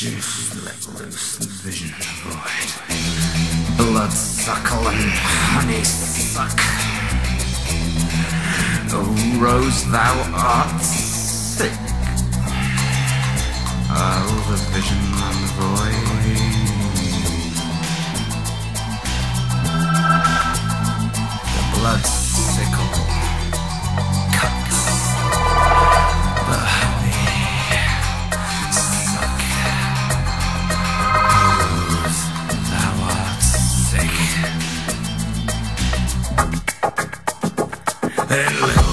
Just let loose the vision void. Blood suckle and honey suck. Oh, Rose, thou art sick. Oh, the vision and the void. The blood And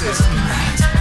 Texas.